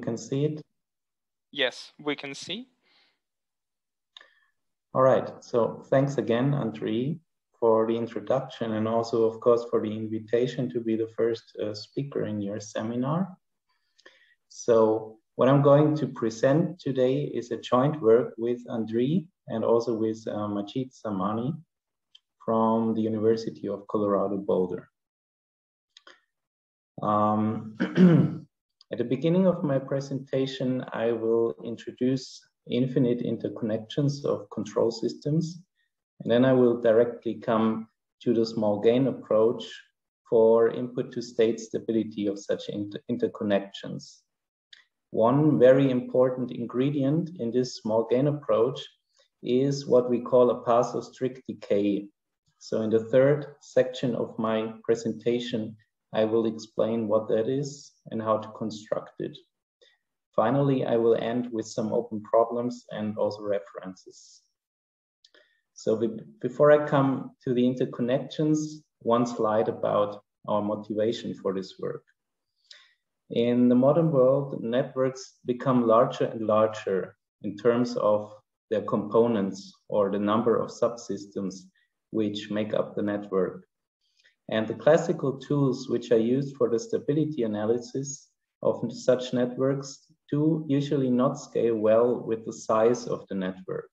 can see it? Yes, we can see. All right, so thanks again, Andre, for the introduction and also, of course, for the invitation to be the first uh, speaker in your seminar. So what I'm going to present today is a joint work with Andre and also with uh, Majid Zamani from the University of Colorado Boulder. Um, at the beginning of my presentation, I will introduce infinite interconnections of control systems. And then I will directly come to the small gain approach for input to state stability of such inter interconnections. One very important ingredient in this small gain approach is what we call a path of strict decay. So in the third section of my presentation, I will explain what that is and how to construct it. Finally, I will end with some open problems and also references. So before I come to the interconnections, one slide about our motivation for this work. In the modern world, networks become larger and larger in terms of their components or the number of subsystems which make up the network. And the classical tools which are used for the stability analysis of such networks do usually not scale well with the size of the network.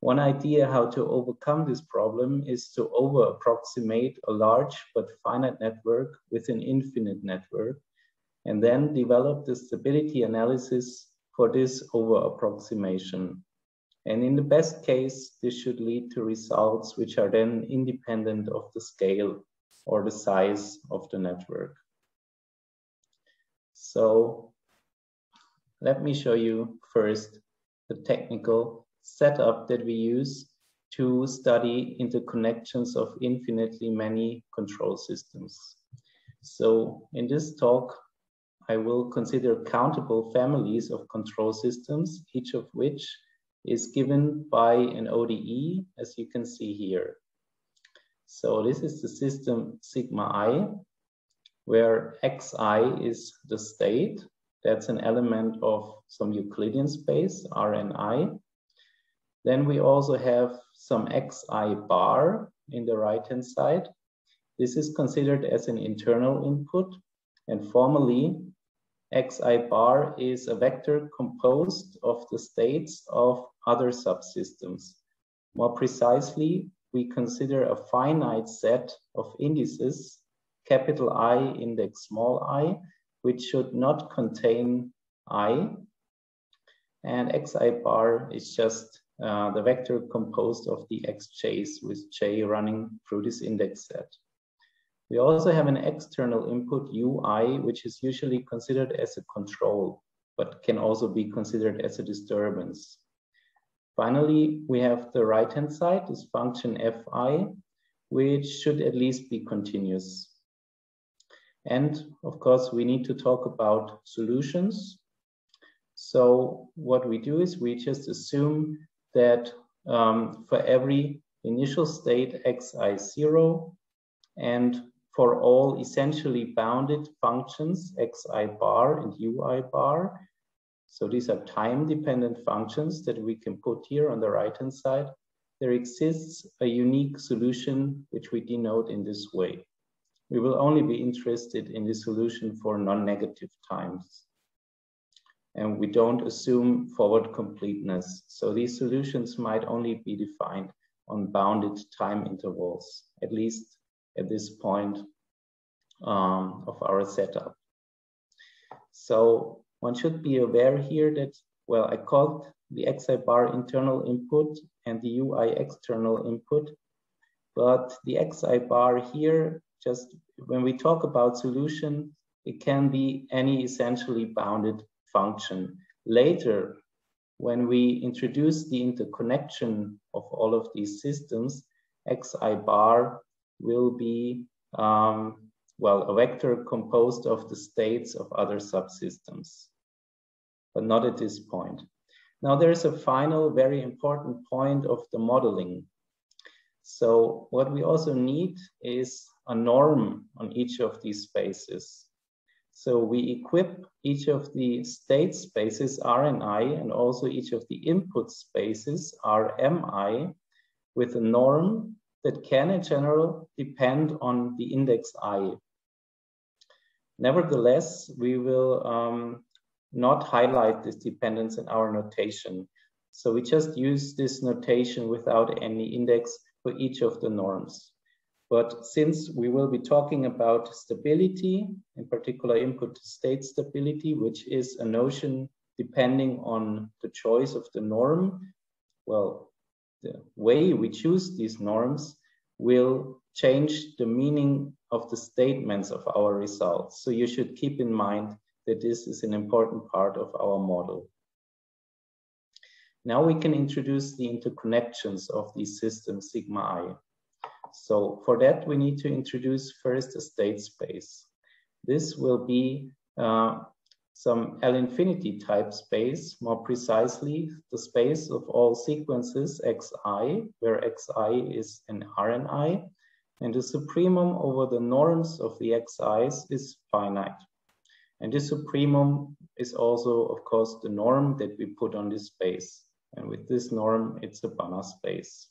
One idea how to overcome this problem is to over approximate a large but finite network with an infinite network, and then develop the stability analysis for this over approximation. And in the best case, this should lead to results which are then independent of the scale or the size of the network. So let me show you first the technical setup that we use to study interconnections of infinitely many control systems. So in this talk, I will consider countable families of control systems, each of which is given by an ODE, as you can see here. So this is the system sigma i, where xi is the state. That's an element of some Euclidean space, Rni. Then we also have some xi bar in the right-hand side. This is considered as an internal input. And formally, xi bar is a vector composed of the states of other subsystems. More precisely, we consider a finite set of indices, capital I index small i, which should not contain i. And xi bar is just uh, the vector composed of the xj's with j running through this index set. We also have an external input ui, which is usually considered as a control, but can also be considered as a disturbance. Finally, we have the right-hand side, this function fi, which should at least be continuous. And of course, we need to talk about solutions. So what we do is we just assume that um, for every initial state xi0 and for all essentially bounded functions xi bar and ui bar, so these are time-dependent functions that we can put here on the right-hand side. There exists a unique solution which we denote in this way. We will only be interested in the solution for non-negative times. And we don't assume forward completeness. So these solutions might only be defined on bounded time intervals, at least at this point um, of our setup. So one should be aware here that, well, I called the xi bar internal input and the ui external input, but the xi bar here, just when we talk about solution, it can be any essentially bounded function. Later, when we introduce the interconnection of all of these systems, xi bar will be um, well, a vector composed of the states of other subsystems, but not at this point. Now there's a final very important point of the modeling. So what we also need is a norm on each of these spaces. So we equip each of the state spaces Rni and also each of the input spaces Rmi with a norm that can in general depend on the index i. Nevertheless, we will um, not highlight this dependence in our notation. So we just use this notation without any index for each of the norms. But since we will be talking about stability, in particular input state stability, which is a notion depending on the choice of the norm, well, the way we choose these norms will change the meaning of the statements of our results. So you should keep in mind that this is an important part of our model. Now we can introduce the interconnections of these systems sigma i. So for that, we need to introduce first a state space. This will be uh, some L infinity type space, more precisely the space of all sequences xi, where xi is an Rni, and the supremum over the norms of the xi's is finite. And this supremum is also, of course, the norm that we put on this space. And with this norm, it's a Banach space.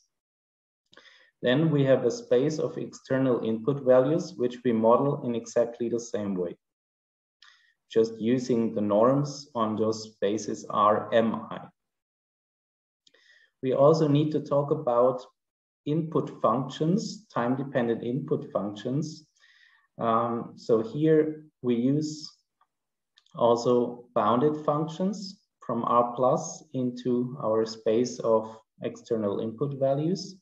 Then we have a space of external input values, which we model in exactly the same way. Just using the norms on those spaces Rmi. We also need to talk about input functions, time-dependent input functions. Um, so here we use also bounded functions from R plus into our space of external input values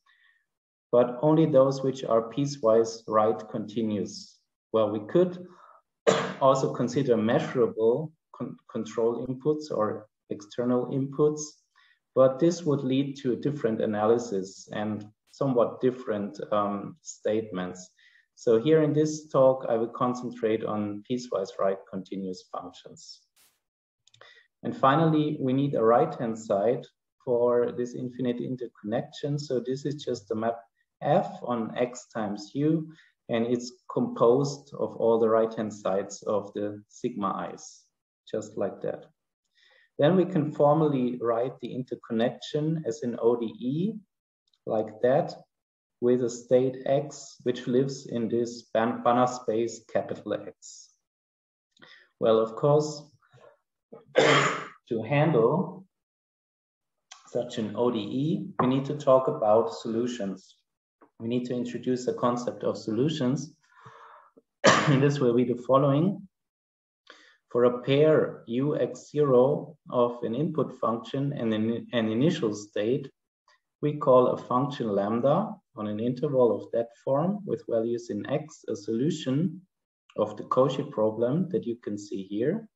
but only those which are piecewise right continuous. Well, we could also consider measurable con control inputs or external inputs, but this would lead to a different analysis and somewhat different um, statements. So here in this talk, I will concentrate on piecewise right continuous functions. And finally, we need a right-hand side for this infinite interconnection. So this is just a map f on x times u, and it's composed of all the right-hand sides of the sigma i's, just like that. Then we can formally write the interconnection as an ODE, like that, with a state x, which lives in this Banach space capital X. Well, of course, to handle such an ODE, we need to talk about solutions we need to introduce the concept of solutions. and this will be the following. For a pair ux0 of an input function and an, an initial state, we call a function lambda on an interval of that form with values in x a solution of the Cauchy problem that you can see here.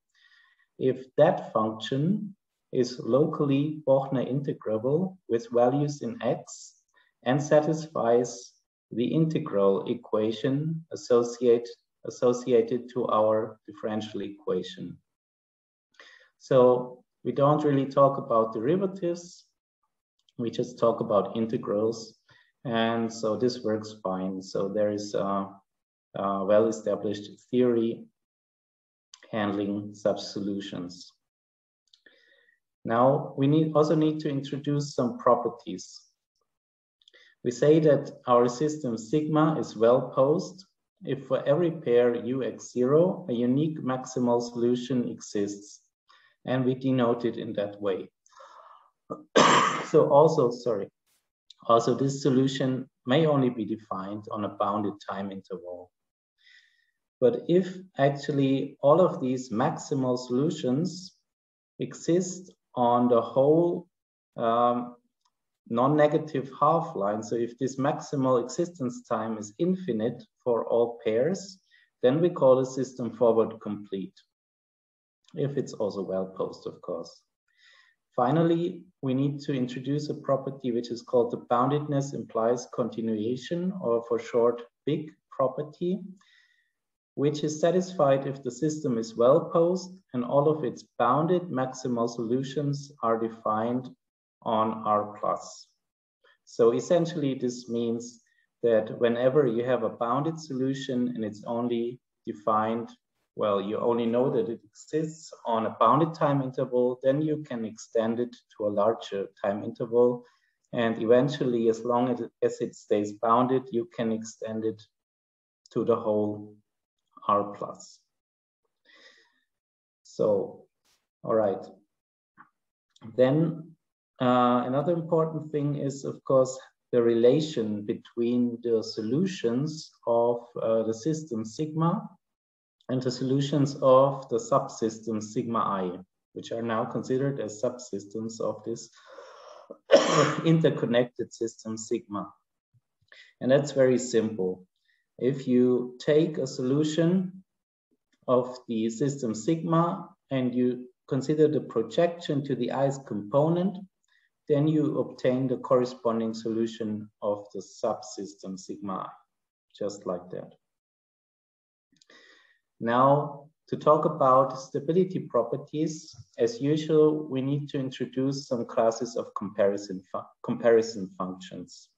If that function is locally Bochner integrable with values in x and satisfies the integral equation associate, associated to our differential equation. So we don't really talk about derivatives. We just talk about integrals. And so this works fine. So there is a, a well-established theory handling such solutions. Now we need also need to introduce some properties we say that our system sigma is well posed if for every pair ux0 a unique maximal solution exists and we denote it in that way. so also, sorry, also this solution may only be defined on a bounded time interval. But if actually all of these maximal solutions exist on the whole um, non-negative half line. So if this maximal existence time is infinite for all pairs, then we call the system forward complete. If it's also well posed, of course. Finally, we need to introduce a property which is called the boundedness implies continuation, or for short, BIC property, which is satisfied if the system is well posed and all of its bounded maximal solutions are defined on R plus. So essentially this means that whenever you have a bounded solution and it's only defined well, you only know that it exists on a bounded time interval, then you can extend it to a larger time interval. And eventually, as long as it stays bounded, you can extend it to the whole R plus. So, all right. Then uh, another important thing is, of course, the relation between the solutions of uh, the system sigma and the solutions of the subsystems sigma i, which are now considered as subsystems of this interconnected system sigma. And that's very simple. If you take a solution of the system sigma and you consider the projection to the ith component, then you obtain the corresponding solution of the subsystem sigma, just like that. Now, to talk about stability properties, as usual, we need to introduce some classes of comparison, fu comparison functions.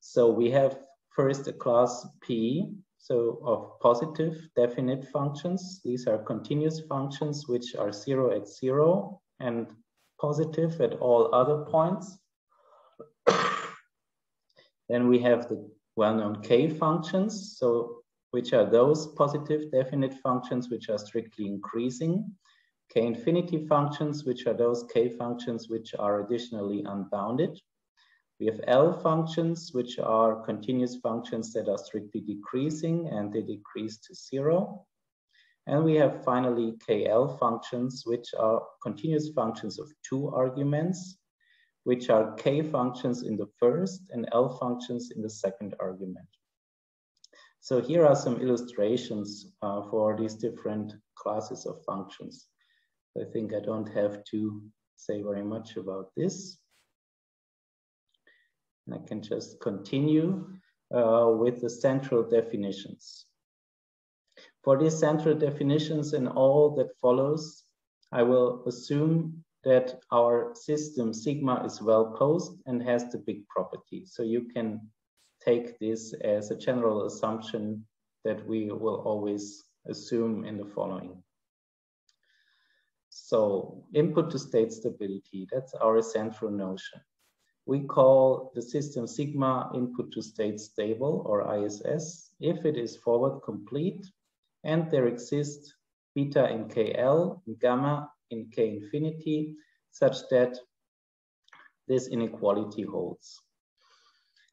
So we have first a class P, so of positive definite functions. These are continuous functions which are zero at zero and positive at all other points. then we have the well-known K functions. So which are those positive definite functions which are strictly increasing. K infinity functions, which are those K functions which are additionally unbounded. We have L functions, which are continuous functions that are strictly decreasing and they decrease to zero. And we have finally KL functions, which are continuous functions of two arguments, which are K functions in the first and L functions in the second argument. So here are some illustrations uh, for these different classes of functions. I think I don't have to say very much about this. And I can just continue uh, with the central definitions. For these central definitions and all that follows, I will assume that our system sigma is well posed and has the BIC property. So you can take this as a general assumption that we will always assume in the following. So input to state stability, that's our central notion. We call the system sigma input to state stable or ISS if it is forward complete and there exist beta in KL gamma in K infinity such that this inequality holds.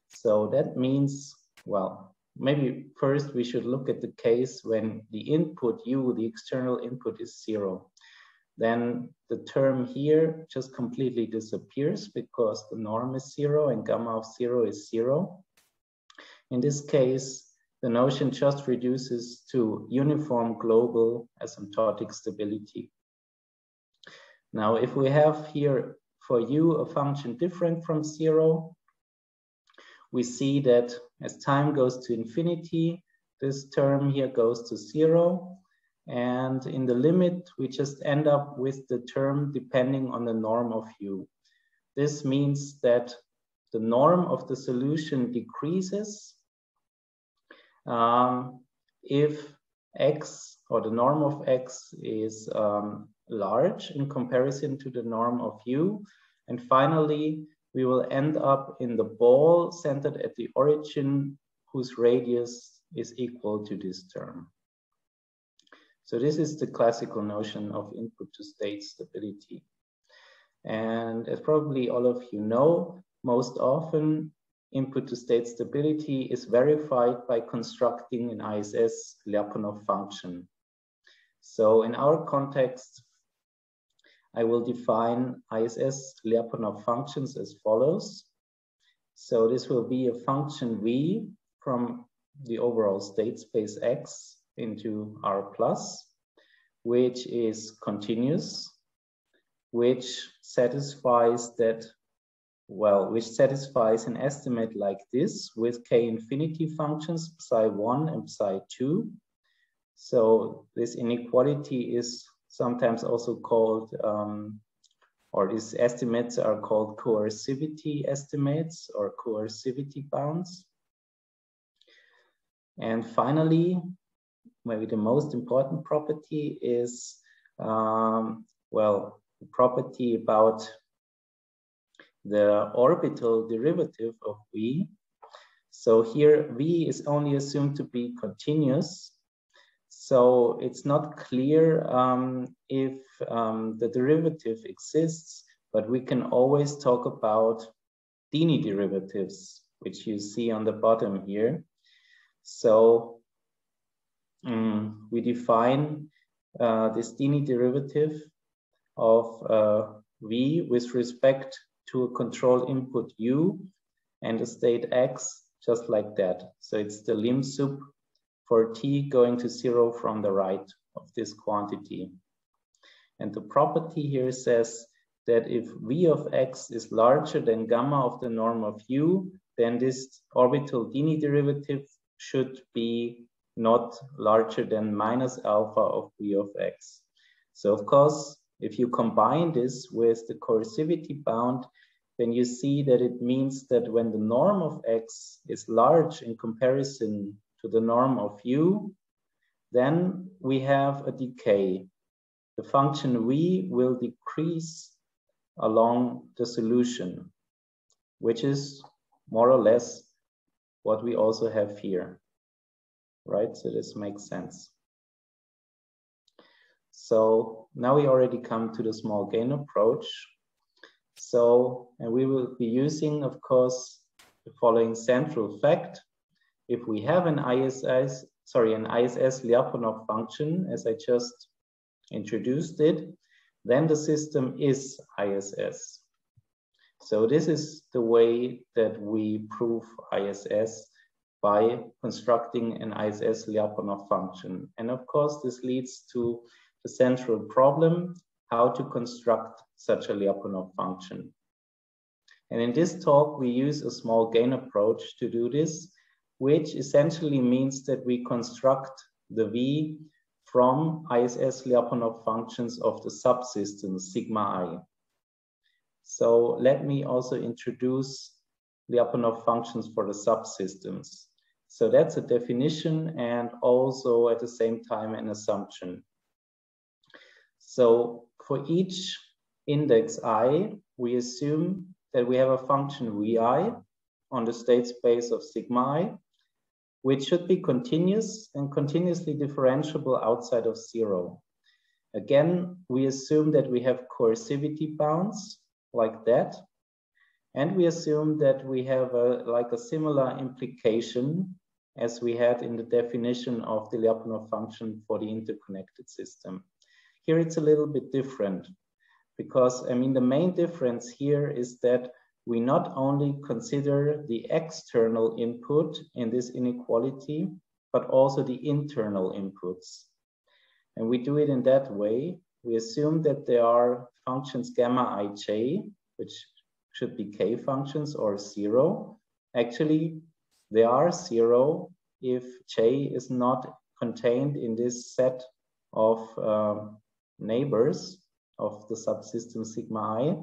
So that means, well, maybe first we should look at the case when the input u, the external input is zero. Then the term here just completely disappears because the norm is zero and gamma of zero is zero. In this case, the notion just reduces to uniform global asymptotic stability. Now, if we have here for u a function different from zero, we see that as time goes to infinity, this term here goes to zero. And in the limit, we just end up with the term depending on the norm of u. This means that the norm of the solution decreases um, if x or the norm of x is um, large in comparison to the norm of u. And finally, we will end up in the ball centered at the origin whose radius is equal to this term. So this is the classical notion of input to state stability. And as probably all of you know, most often input to state stability is verified by constructing an ISS Lyapunov function. So in our context, I will define ISS Lyapunov functions as follows. So this will be a function V from the overall state space X into R plus, which is continuous, which satisfies that, well, which satisfies an estimate like this with K infinity functions, psi one and psi two. So this inequality is sometimes also called, um, or these estimates are called coercivity estimates or coercivity bounds. And finally, maybe the most important property is, um, well, the property about the orbital derivative of V. So here V is only assumed to be continuous. So it's not clear um, if um, the derivative exists, but we can always talk about Dini derivatives, which you see on the bottom here. So um, we define uh, this Dini derivative of uh, V with respect to a control input U and a state X, just like that. So it's the lim sup for T going to zero from the right of this quantity. And the property here says that if V of X is larger than gamma of the norm of U, then this orbital Dini derivative should be not larger than minus alpha of V of X. So of course, if you combine this with the coercivity bound, then you see that it means that when the norm of X is large in comparison to the norm of U, then we have a decay. The function V will decrease along the solution, which is more or less what we also have here, right? So this makes sense. So now we already come to the small gain approach. So, and we will be using, of course, the following central fact. If we have an ISS, sorry, an ISS Lyapunov function, as I just introduced it, then the system is ISS. So this is the way that we prove ISS by constructing an ISS Lyapunov function. And of course, this leads to the central problem, how to construct such a Lyapunov function. And in this talk, we use a small gain approach to do this, which essentially means that we construct the V from ISS Lyapunov functions of the subsystem sigma i. So let me also introduce Lyapunov functions for the subsystems. So that's a definition and also at the same time an assumption. So for each index i, we assume that we have a function vi on the state space of sigma i, which should be continuous and continuously differentiable outside of zero. Again, we assume that we have coercivity bounds like that. And we assume that we have a, like a similar implication as we had in the definition of the Lyapunov function for the interconnected system. Here it's a little bit different because I mean, the main difference here is that we not only consider the external input in this inequality, but also the internal inputs. And we do it in that way. We assume that there are functions gamma ij, which should be k functions or zero. Actually, they are zero if j is not contained in this set of uh, neighbors of the subsystem sigma i.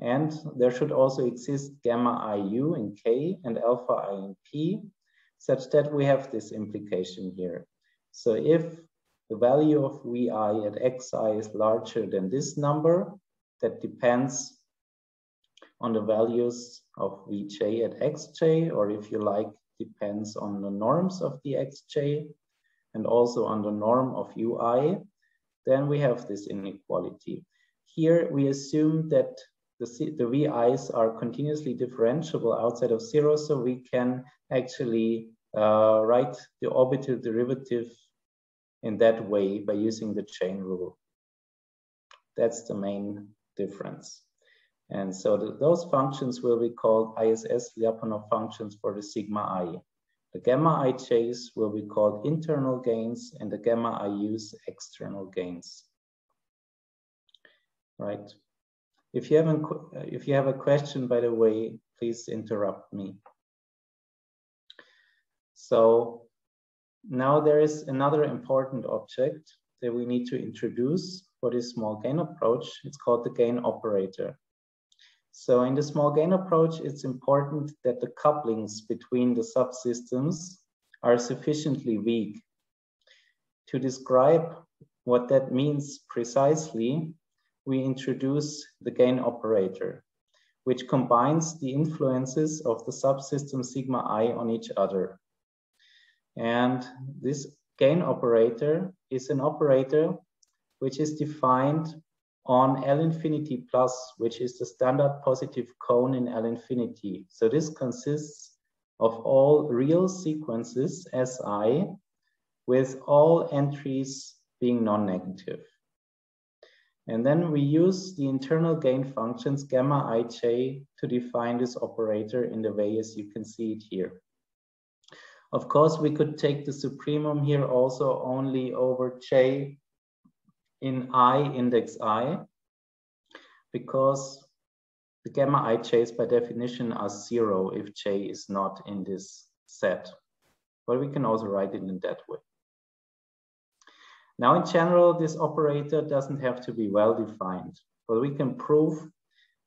And there should also exist gamma iu in k and alpha i in p, such that we have this implication here. So if the value of vi at xi is larger than this number, that depends on the values of vj at xj, or if you like, depends on the norms of the xj, and also on the norm of ui, then we have this inequality. Here we assume that the, the VIs are continuously differentiable outside of zero, so we can actually uh, write the orbital derivative in that way by using the chain rule. That's the main difference. And so the, those functions will be called ISS Lyapunov functions for the sigma i. The gamma ij's will be called internal gains and the gamma iu's external gains. Right. If you have a, if you have a question, by the way, please interrupt me. So now there is another important object that we need to introduce for this small gain approach. It's called the gain operator. So in the small gain approach, it's important that the couplings between the subsystems are sufficiently weak. To describe what that means precisely, we introduce the gain operator, which combines the influences of the subsystem sigma i on each other. And this gain operator is an operator which is defined on L infinity plus, which is the standard positive cone in L infinity. So this consists of all real sequences Si with all entries being non-negative. And then we use the internal gain functions gamma ij to define this operator in the way as you can see it here. Of course, we could take the supremum here also only over j in i index i, because the gamma ij's by definition are zero if j is not in this set. But we can also write it in that way. Now, in general, this operator doesn't have to be well defined, but we can prove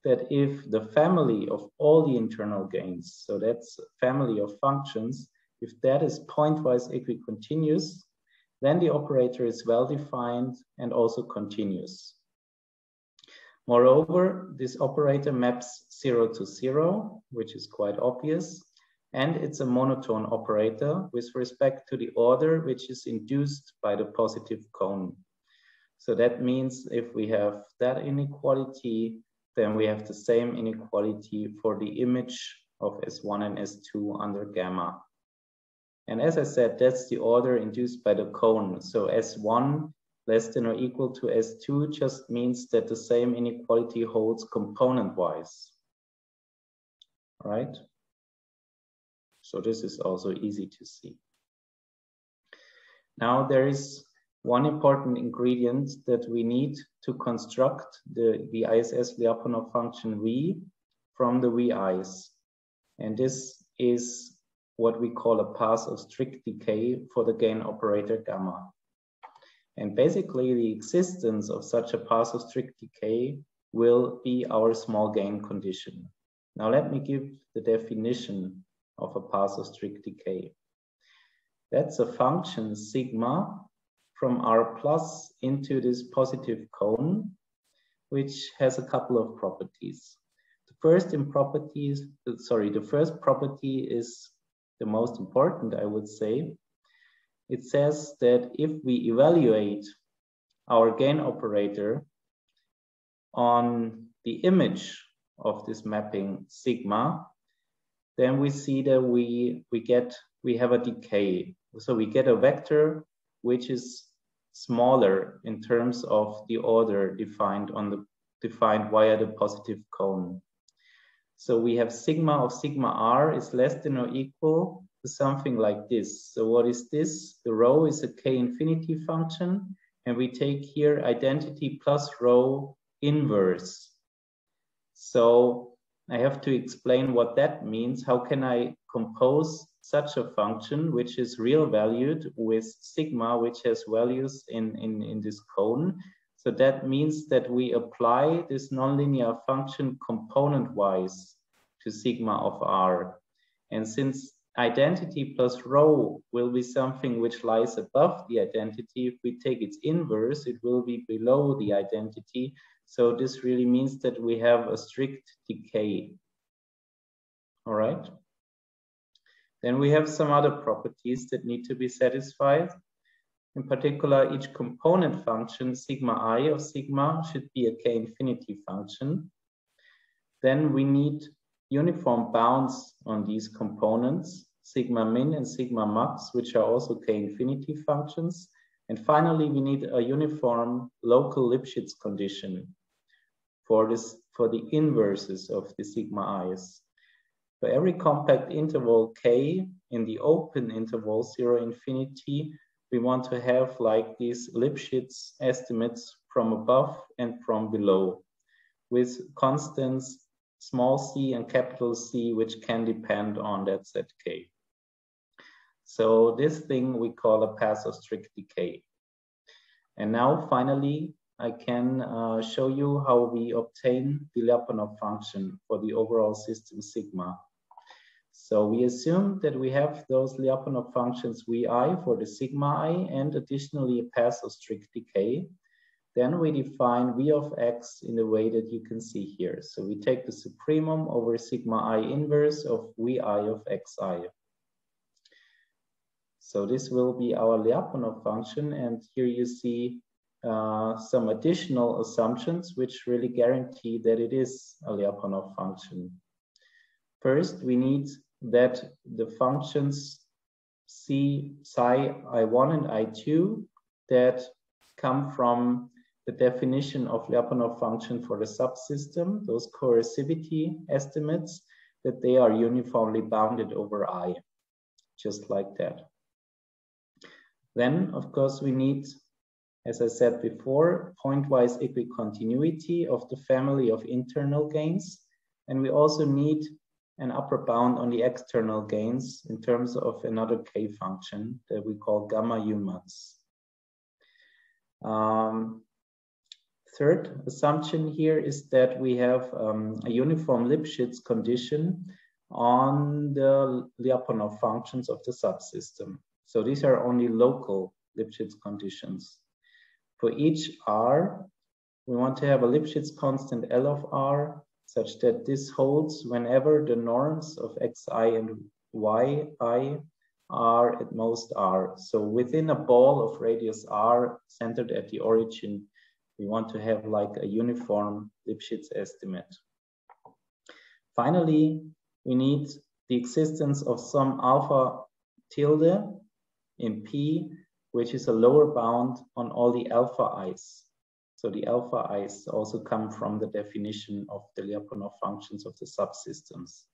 that if the family of all the internal gains, so that's family of functions, if that is pointwise equicontinuous, then the operator is well defined and also continuous. Moreover, this operator maps zero to zero, which is quite obvious, and it's a monotone operator with respect to the order which is induced by the positive cone. So that means if we have that inequality, then we have the same inequality for the image of S1 and S2 under gamma. And as I said, that's the order induced by the cone. So S1 less than or equal to S2 just means that the same inequality holds component-wise, right? So this is also easy to see. Now there is one important ingredient that we need to construct the, the ISS Lyapunov function V from the VIs. And this is what we call a path of strict decay for the gain operator gamma. And basically the existence of such a path of strict decay will be our small gain condition. Now let me give the definition of a path of strict decay. That's a function sigma from R plus into this positive cone, which has a couple of properties. The first in properties, sorry, the first property is the most important, I would say. It says that if we evaluate our gain operator on the image of this mapping sigma, then we see that we, we get, we have a decay. So we get a vector which is smaller in terms of the order defined on the defined via the positive cone. So we have sigma of sigma r is less than or equal to something like this. So what is this? The rho is a k infinity function, and we take here identity plus rho inverse. So I have to explain what that means. How can I compose such a function which is real valued with sigma, which has values in, in, in this cone? So that means that we apply this nonlinear function component-wise to sigma of r. And since identity plus rho will be something which lies above the identity, if we take its inverse, it will be below the identity. So this really means that we have a strict decay. All right. Then we have some other properties that need to be satisfied. In particular, each component function, sigma i of sigma, should be a k infinity function. Then we need uniform bounds on these components, sigma min and sigma max, which are also k infinity functions. And finally, we need a uniform local Lipschitz condition for this for the inverses of the sigma i's. For every compact interval k in the open interval zero infinity, we want to have like these Lipschitz estimates from above and from below with constants small c and capital C, which can depend on that set k. So this thing we call a path of strict decay. And now finally, I can uh, show you how we obtain the Lyapunov function for the overall system sigma. So we assume that we have those Lyapunov functions vi for the sigma i and additionally a path of strict decay. Then we define v of x in the way that you can see here. So we take the supremum over sigma i inverse of vi of xi. So this will be our Lyapunov function. And here you see uh, some additional assumptions which really guarantee that it is a Lyapunov function. First, we need that the functions c psi i1 and i2 that come from the definition of Lyapunov function for the subsystem, those coercivity estimates, that they are uniformly bounded over i, just like that. Then, of course, we need, as I said before, pointwise equicontinuity of the family of internal gains. And we also need an upper bound on the external gains in terms of another k function that we call gamma umats. Um, third assumption here is that we have um, a uniform Lipschitz condition on the Lyapunov functions of the subsystem. So these are only local Lipschitz conditions. For each R, we want to have a Lipschitz constant L of R such that this holds whenever the norms of xi and yi are at most r. So within a ball of radius r centered at the origin, we want to have like a uniform Lipschitz estimate. Finally, we need the existence of some alpha tilde in P, which is a lower bound on all the alpha i's. So the alpha i's also come from the definition of the Lyapunov functions of the subsystems.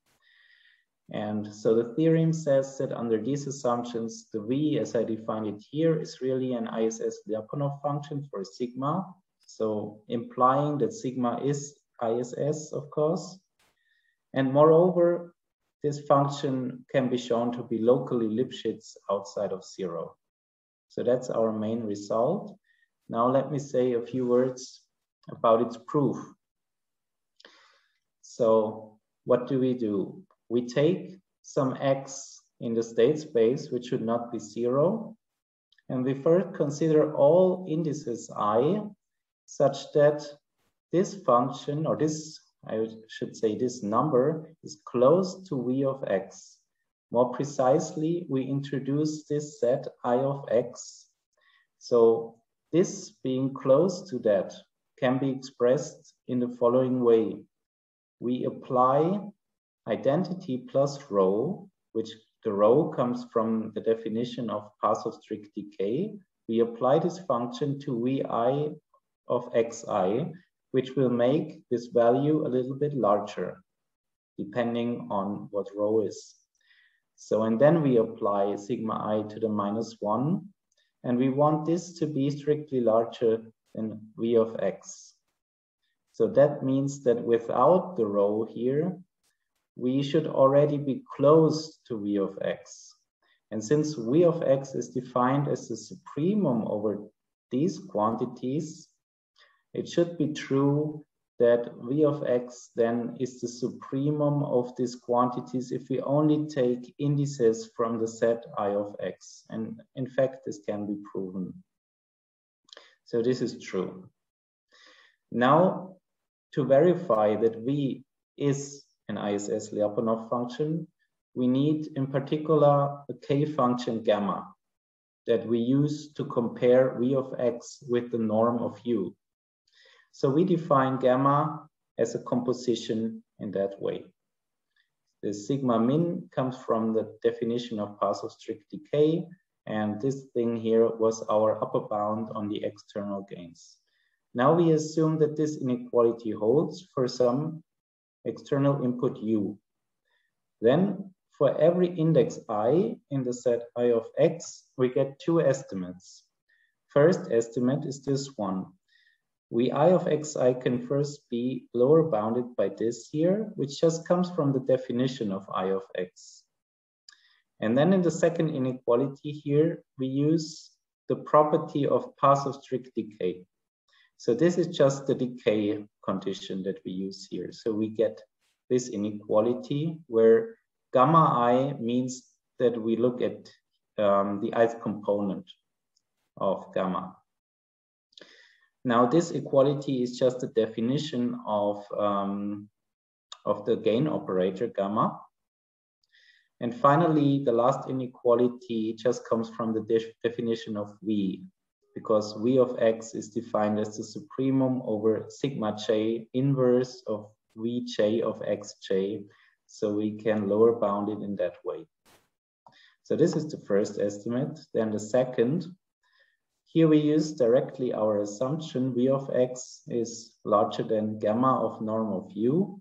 And so the theorem says that under these assumptions, the V as I define it here is really an ISS Lyapunov function for sigma. So implying that sigma is ISS, of course. And moreover, this function can be shown to be locally Lipschitz outside of zero. So that's our main result. Now let me say a few words about its proof. So what do we do? We take some x in the state space, which should not be zero. And we first consider all indices i such that this function, or this, I should say this number, is close to v of x. More precisely, we introduce this set i of x. So this being close to that can be expressed in the following way. We apply identity plus rho, which the rho comes from the definition of path of strict decay. We apply this function to vi of xi, which will make this value a little bit larger, depending on what rho is. So, and then we apply sigma i to the minus one, and we want this to be strictly larger than v of x. So that means that without the rho here, we should already be close to v of x. And since v of x is defined as the supremum over these quantities, it should be true that v of x then is the supremum of these quantities if we only take indices from the set i of x. And in fact, this can be proven. So this is true. Now, to verify that v is an ISS Lyapunov function, we need in particular a k function gamma that we use to compare v of x with the norm of u. So we define gamma as a composition in that way. The sigma min comes from the definition of of strict decay. And this thing here was our upper bound on the external gains. Now we assume that this inequality holds for some external input u. Then for every index i in the set i of x, we get two estimates. First estimate is this one, we i of xi can first be lower bounded by this here, which just comes from the definition of i of x. And then in the second inequality here, we use the property of of strict decay. So this is just the decay condition that we use here. So we get this inequality where gamma i means that we look at um, the ith component of gamma. Now this equality is just a definition of, um, of the gain operator gamma. And finally, the last inequality just comes from the de definition of V, because V of x is defined as the supremum over sigma j inverse of Vj of xj. So we can lower bound it in that way. So this is the first estimate. Then the second, here we use directly our assumption V of x is larger than gamma of norm of u.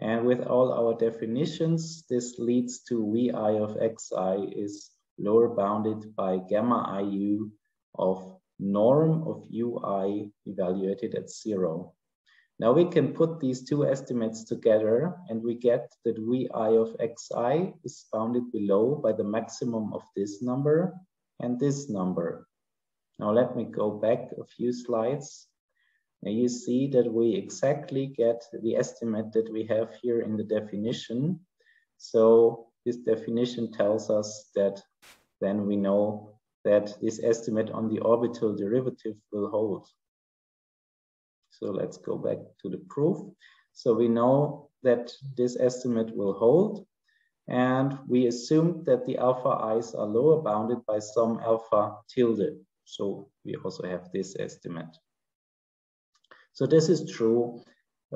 And with all our definitions, this leads to Vi of xi is lower bounded by gamma iu of norm of ui evaluated at zero. Now we can put these two estimates together and we get that Vi of xi is bounded below by the maximum of this number and this number. Now let me go back a few slides. Now you see that we exactly get the estimate that we have here in the definition. So this definition tells us that then we know that this estimate on the orbital derivative will hold. So let's go back to the proof. So we know that this estimate will hold and we assume that the alpha i's are lower bounded by some alpha tilde. So we also have this estimate. So this is true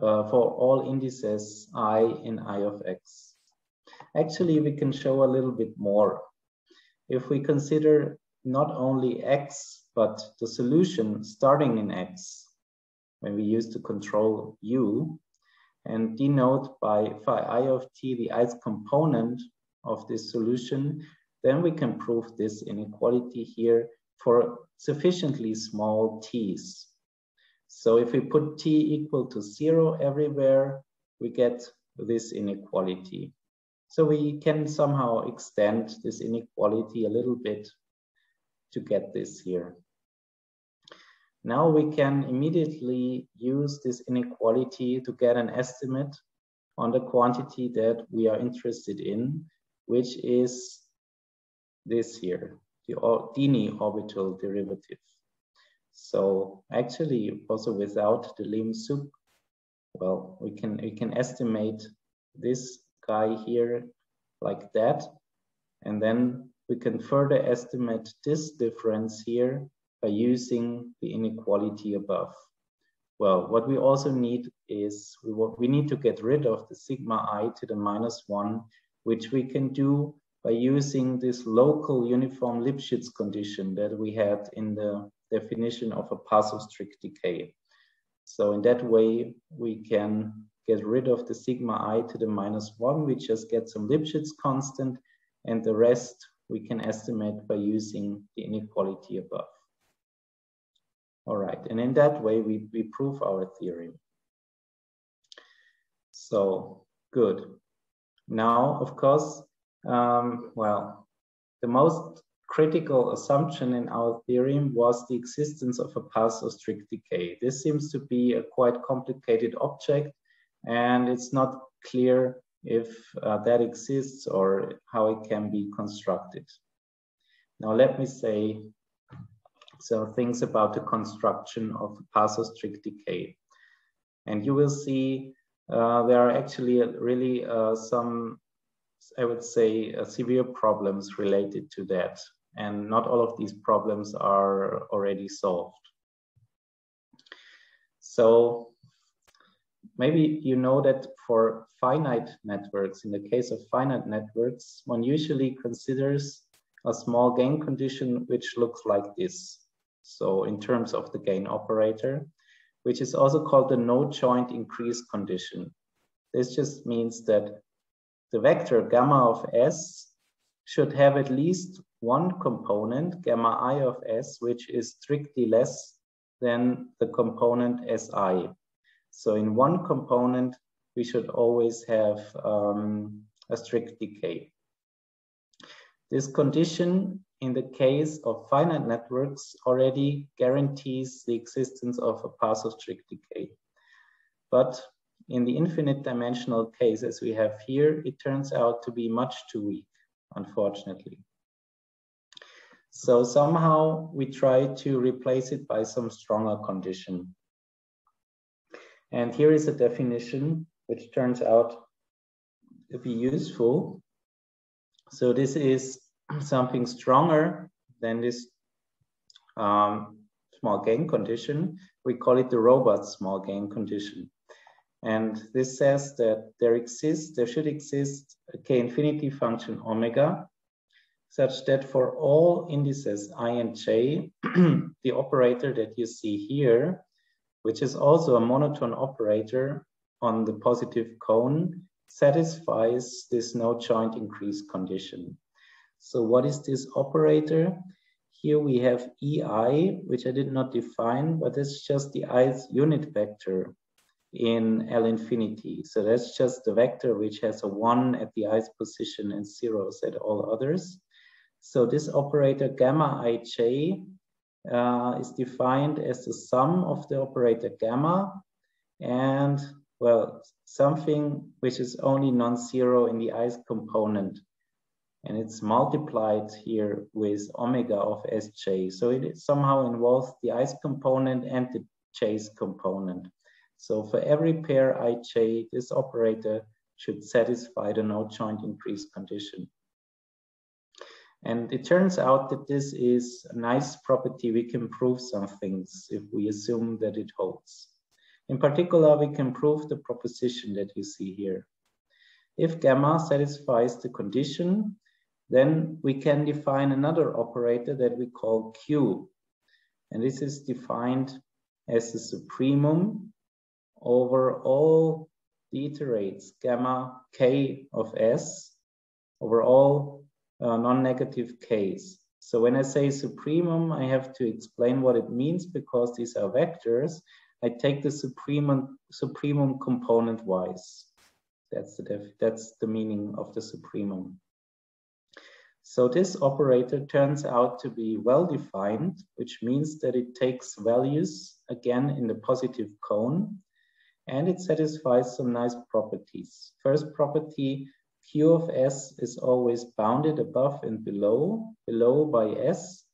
uh, for all indices i in i of x. Actually, we can show a little bit more. If we consider not only x, but the solution starting in x, when we use to control u and denote by phi i of t the ith component of this solution, then we can prove this inequality here for sufficiently small t's. So if we put t equal to zero everywhere, we get this inequality. So we can somehow extend this inequality a little bit to get this here. Now we can immediately use this inequality to get an estimate on the quantity that we are interested in, which is this here, the Dini orbital derivative. So actually also without the lim sup, well, we can, we can estimate this guy here like that. And then we can further estimate this difference here by using the inequality above. Well, what we also need is we, we need to get rid of the sigma i to the minus one, which we can do by using this local uniform Lipschitz condition that we had in the definition of a path of strict decay. So in that way, we can get rid of the sigma i to the minus one, we just get some Lipschitz constant, and the rest we can estimate by using the inequality above. All right, and in that way, we, we prove our theorem. So, good. Now, of course, um, well, the most critical assumption in our theorem was the existence of a path of strict decay. This seems to be a quite complicated object, and it's not clear if uh, that exists or how it can be constructed. Now, let me say some things about the construction of path of strict decay. And you will see uh, there are actually really uh, some, I would say, uh, severe problems related to that. And not all of these problems are already solved. So maybe you know that for finite networks, in the case of finite networks, one usually considers a small gain condition which looks like this. So in terms of the gain operator, which is also called the no joint increase condition. This just means that the vector gamma of s should have at least one component, gamma i of s, which is strictly less than the component si. So in one component, we should always have um, a strict decay. This condition in the case of finite networks already guarantees the existence of a path of strict decay. But in the infinite dimensional case as we have here, it turns out to be much too weak, unfortunately. So somehow we try to replace it by some stronger condition. And here is a definition which turns out to be useful. So this is something stronger than this um, small gain condition. We call it the robust small gain condition. And this says that there exists, there should exist a k infinity function omega such that for all indices i and j, the operator that you see here, which is also a monotone operator on the positive cone, satisfies this no joint increase condition. So what is this operator? Here we have EI, which I did not define, but it's just the ith unit vector in L infinity. So that's just the vector which has a one at the ith position and zeros at all others. So this operator gamma ij uh, is defined as the sum of the operator gamma and well, something which is only non-zero in the ith component and it's multiplied here with omega of Sj. So it somehow involves the ith component and the j's component. So for every pair ij, this operator should satisfy the no joint increase condition. And it turns out that this is a nice property. We can prove some things if we assume that it holds. In particular, we can prove the proposition that you see here. If gamma satisfies the condition, then we can define another operator that we call Q. And this is defined as the supremum over all the iterates gamma k of s over all uh, non-negative k's. So when I say supremum, I have to explain what it means because these are vectors. I take the supremum, supremum component wise. That's the, that's the meaning of the supremum. So this operator turns out to be well defined, which means that it takes values again in the positive cone and it satisfies some nice properties. First property, Q of S is always bounded above and below, below by S,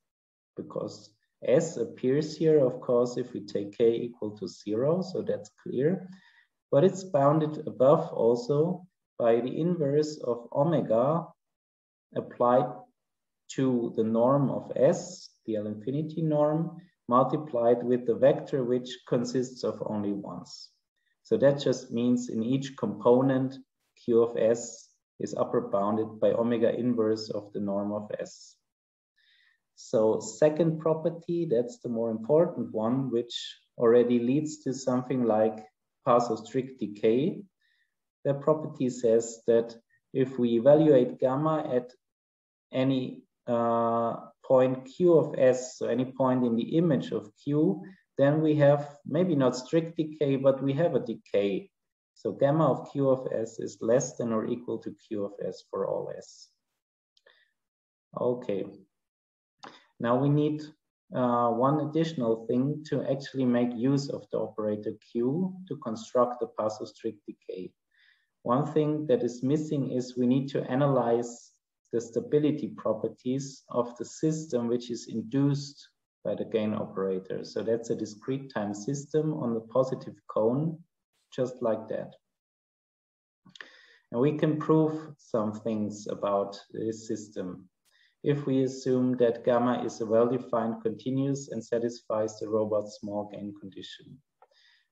because S appears here, of course, if we take K equal to zero, so that's clear. But it's bounded above also by the inverse of omega applied to the norm of S, the L infinity norm, multiplied with the vector which consists of only ones. So that just means in each component, Q of S is upper bounded by omega inverse of the norm of S. So second property, that's the more important one, which already leads to something like strict decay. The property says that if we evaluate gamma at any uh, point Q of S, so any point in the image of Q, then we have maybe not strict decay, but we have a decay. So gamma of Q of S is less than or equal to Q of S for all S. Okay. Now we need uh, one additional thing to actually make use of the operator Q to construct the path of strict decay. One thing that is missing is we need to analyze the stability properties of the system which is induced by the gain operator. So that's a discrete time system on the positive cone, just like that. And we can prove some things about this system if we assume that gamma is a well-defined continuous and satisfies the robust small gain condition.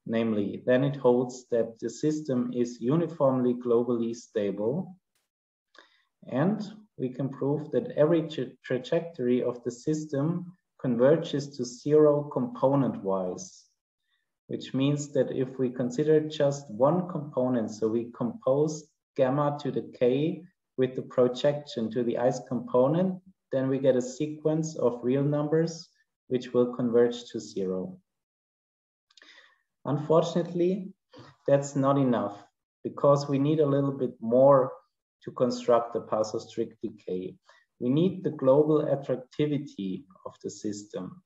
Namely, then it holds that the system is uniformly globally stable and we can prove that every tra trajectory of the system converges to zero component-wise, which means that if we consider just one component, so we compose gamma to the k with the projection to the ith component, then we get a sequence of real numbers which will converge to zero. Unfortunately, that's not enough because we need a little bit more to construct the path of strict decay. We need the global attractivity of the system.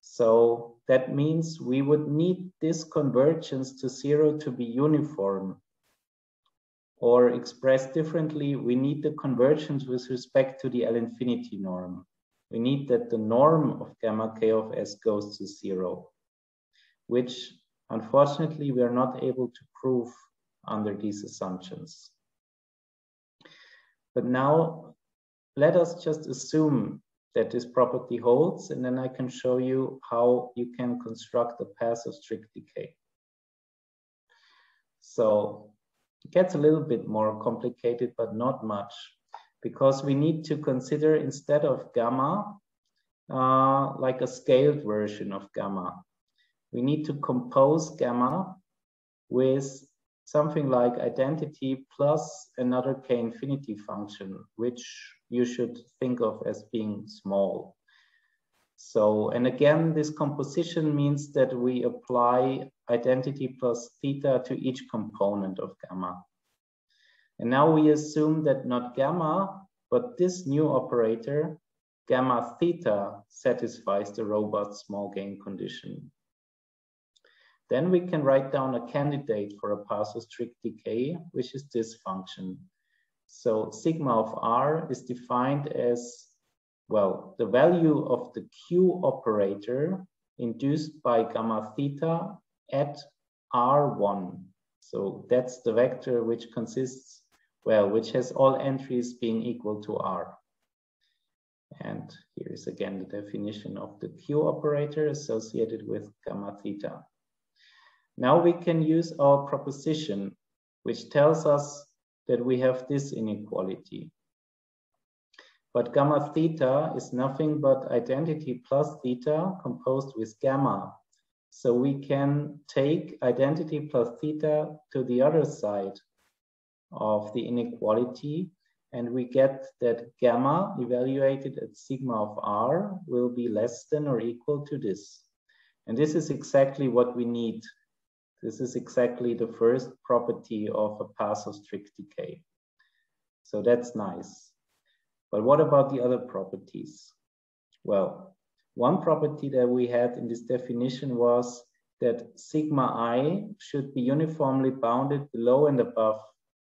So that means we would need this convergence to zero to be uniform. Or expressed differently, we need the convergence with respect to the L infinity norm. We need that the norm of gamma k of s goes to zero, which unfortunately we are not able to prove under these assumptions. But now let us just assume that this property holds, and then I can show you how you can construct a path of strict decay. So it gets a little bit more complicated, but not much, because we need to consider instead of gamma, uh, like a scaled version of gamma. We need to compose gamma with something like identity plus another k infinity function, which you should think of as being small. So, and again, this composition means that we apply identity plus theta to each component of gamma. And now we assume that not gamma, but this new operator, gamma theta, satisfies the robust small gain condition. Then we can write down a candidate for a partial strict decay, which is this function. So sigma of r is defined as, well, the value of the Q operator induced by gamma theta at R1. So that's the vector which consists, well, which has all entries being equal to R. And here is again the definition of the Q operator associated with gamma theta. Now we can use our proposition, which tells us that we have this inequality. But gamma theta is nothing but identity plus theta composed with gamma. So we can take identity plus theta to the other side of the inequality and we get that gamma evaluated at sigma of r will be less than or equal to this. And this is exactly what we need this is exactly the first property of a path of strict decay. So that's nice. But what about the other properties? Well, one property that we had in this definition was that sigma i should be uniformly bounded below and above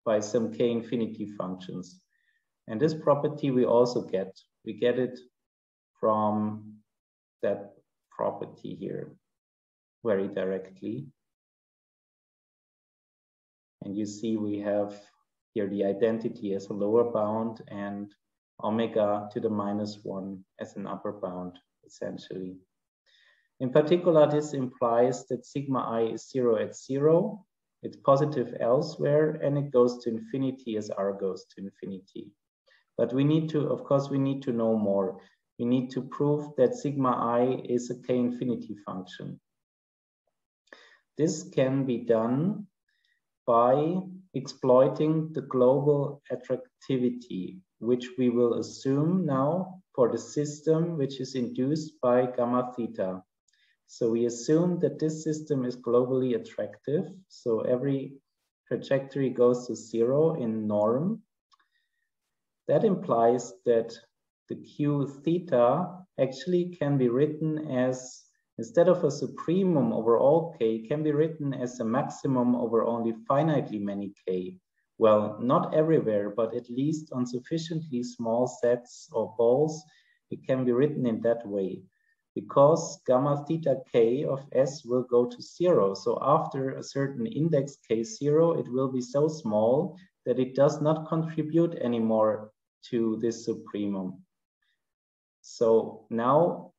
by some k infinity functions. And this property we also get. We get it from that property here very directly. And you see we have here the identity as a lower bound and omega to the minus one as an upper bound, essentially. In particular, this implies that sigma i is zero at zero, it's positive elsewhere, and it goes to infinity as r goes to infinity. But we need to, of course, we need to know more. We need to prove that sigma i is a k infinity function. This can be done by exploiting the global attractivity, which we will assume now for the system which is induced by gamma theta. So we assume that this system is globally attractive. So every trajectory goes to zero in norm. That implies that the q theta actually can be written as instead of a supremum over all k can be written as a maximum over only finitely many k. Well, not everywhere, but at least on sufficiently small sets or balls, it can be written in that way because gamma theta k of s will go to zero. So after a certain index k zero, it will be so small that it does not contribute anymore to this supremum. So now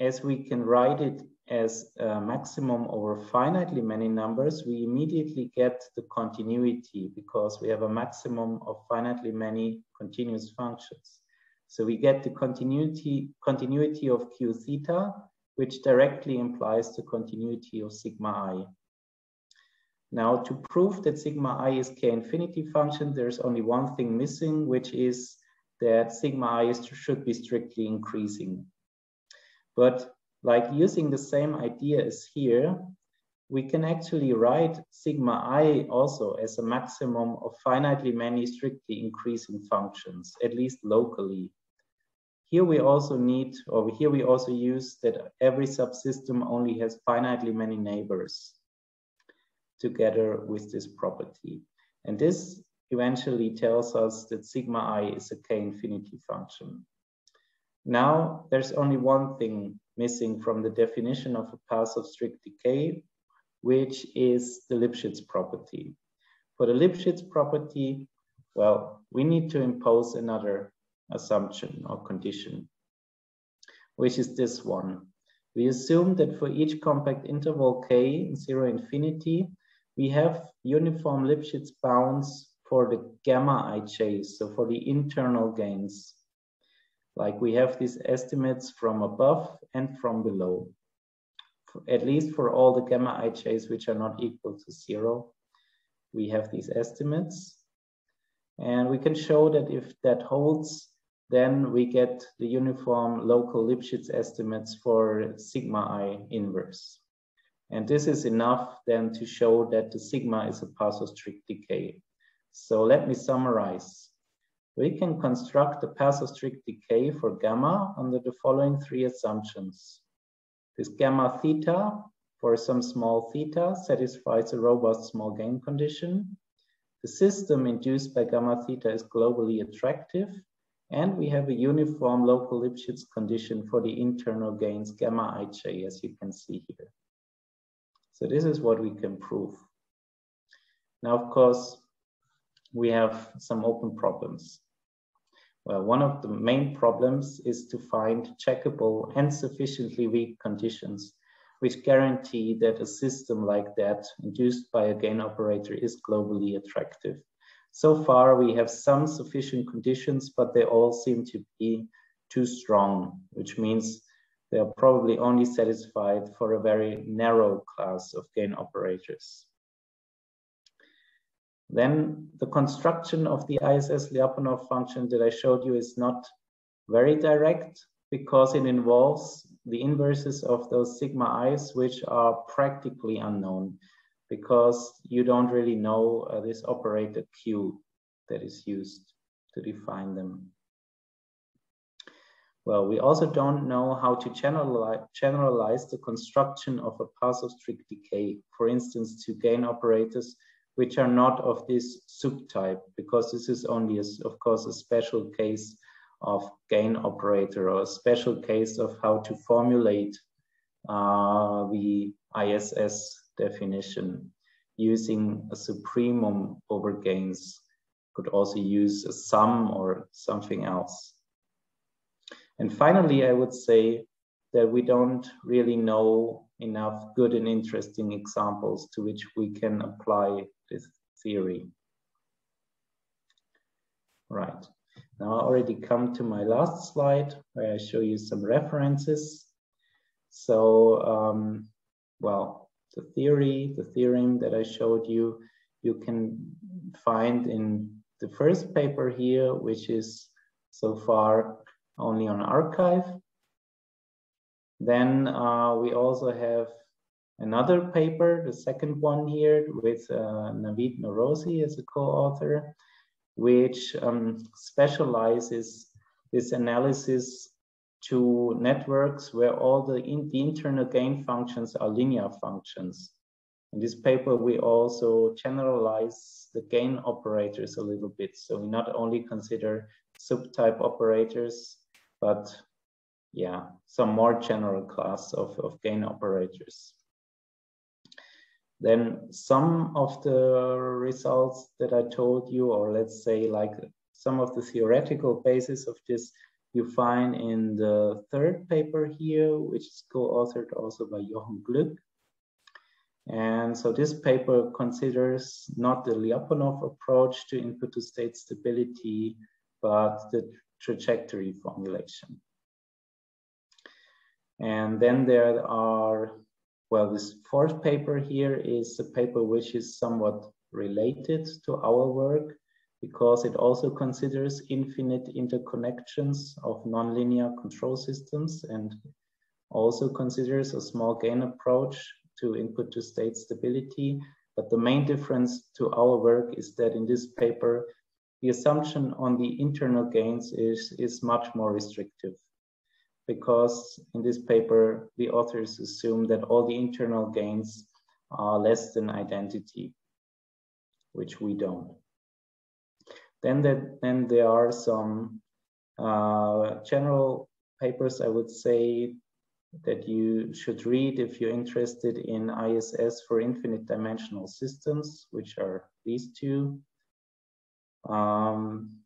as we can write it as a maximum over finitely many numbers, we immediately get the continuity because we have a maximum of finitely many continuous functions. So we get the continuity, continuity of q theta, which directly implies the continuity of sigma i. Now to prove that sigma i is k infinity function, there's only one thing missing, which is that sigma i is, should be strictly increasing. But like using the same idea as here, we can actually write sigma i also as a maximum of finitely many strictly increasing functions, at least locally. here we also need, or here we also use that every subsystem only has finitely many neighbors together with this property. And this eventually tells us that sigma i is a k-infinity function. Now, there's only one thing missing from the definition of a path of strict decay, which is the Lipschitz property. For the Lipschitz property, well, we need to impose another assumption or condition, which is this one. We assume that for each compact interval k in zero infinity, we have uniform Lipschitz bounds for the gamma ij, so for the internal gains. Like we have these estimates from above and from below, at least for all the gamma ij's which are not equal to zero. We have these estimates. And we can show that if that holds, then we get the uniform local Lipschitz estimates for sigma i inverse. And this is enough then to show that the sigma is a path of strict decay. So let me summarize. We can construct the path of strict decay for gamma under the following three assumptions. This gamma theta for some small theta satisfies a robust small gain condition. The system induced by gamma theta is globally attractive and we have a uniform local Lipschitz condition for the internal gains gamma ij, as you can see here. So this is what we can prove. Now, of course, we have some open problems. Well, one of the main problems is to find checkable and sufficiently weak conditions which guarantee that a system like that induced by a gain operator is globally attractive. So far, we have some sufficient conditions, but they all seem to be too strong, which means they are probably only satisfied for a very narrow class of gain operators. Then the construction of the ISS Lyapunov function that I showed you is not very direct because it involves the inverses of those sigma i's, which are practically unknown because you don't really know uh, this operator Q that is used to define them. Well, we also don't know how to generalize, generalize the construction of a path strict decay, for instance, to gain operators which are not of this sup-type, because this is only, a, of course, a special case of gain operator or a special case of how to formulate uh, the ISS definition using a supremum over gains could also use a sum or something else. And finally, I would say that we don't really know enough good and interesting examples to which we can apply this theory. Right. Now I already come to my last slide where I show you some references. So, um, well, the theory, the theorem that I showed you, you can find in the first paper here, which is so far only on arXiv. Then uh, we also have another paper, the second one here with uh, Navid Noroozi as a co-author, which um, specializes this analysis to networks where all the, in, the internal gain functions are linear functions. In this paper, we also generalize the gain operators a little bit. So we not only consider sup-type operators, but yeah, some more general class of, of gain operators. Then some of the results that I told you, or let's say like some of the theoretical basis of this, you find in the third paper here, which is co-authored also by Jochen Glück. And so this paper considers not the Lyapunov approach to input to state stability, but the trajectory formulation. And then there are, well, this fourth paper here is a paper which is somewhat related to our work because it also considers infinite interconnections of nonlinear control systems and also considers a small gain approach to input to state stability. But the main difference to our work is that in this paper, the assumption on the internal gains is, is much more restrictive because in this paper, the authors assume that all the internal gains are less than identity, which we don't. Then, that, then there are some uh, general papers, I would say, that you should read if you're interested in ISS for infinite dimensional systems, which are these two. Um,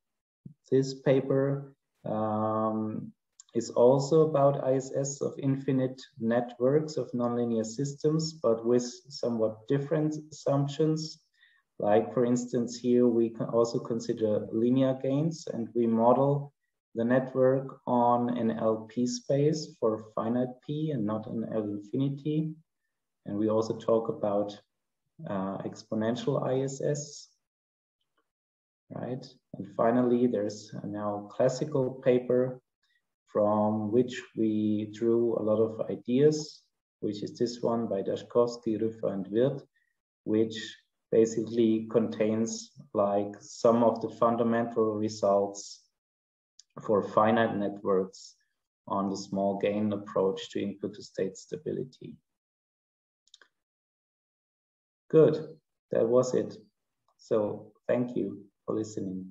this paper um, is also about ISS of infinite networks of nonlinear systems, but with somewhat different assumptions. Like for instance, here we can also consider linear gains and we model the network on an LP space for finite P and not an L infinity. And we also talk about uh, exponential ISS, right? And finally, there's now classical paper from which we drew a lot of ideas, which is this one by Dashkovskiy, Rüffer, and Wirth, which basically contains like some of the fundamental results for finite networks on the small gain approach to input to state stability. Good, that was it. So thank you for listening.